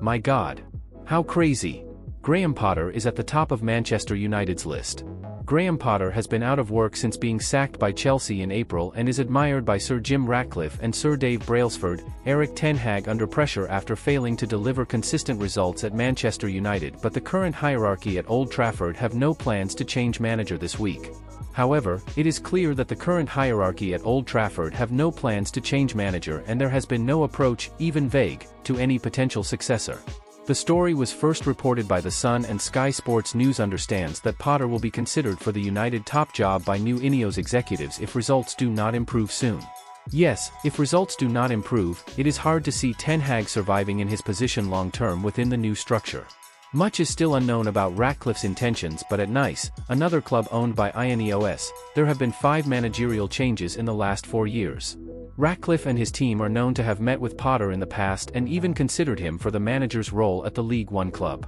My god. How crazy. Graham Potter is at the top of Manchester United's list. Graham Potter has been out of work since being sacked by Chelsea in April and is admired by Sir Jim Ratcliffe and Sir Dave Brailsford, Erik ten Hag under pressure after failing to deliver consistent results at Manchester United but the current hierarchy at Old Trafford have no plans to change manager this week. However, it is clear that the current hierarchy at Old Trafford have no plans to change manager and there has been no approach, even vague, to any potential successor. The story was first reported by The Sun and Sky Sports News understands that Potter will be considered for the United top job by new Ineos executives if results do not improve soon. Yes, if results do not improve, it is hard to see Ten Hag surviving in his position long-term within the new structure. Much is still unknown about Ratcliffe's intentions but at Nice, another club owned by INEOS, there have been five managerial changes in the last four years. Ratcliffe and his team are known to have met with Potter in the past and even considered him for the manager's role at the League One club.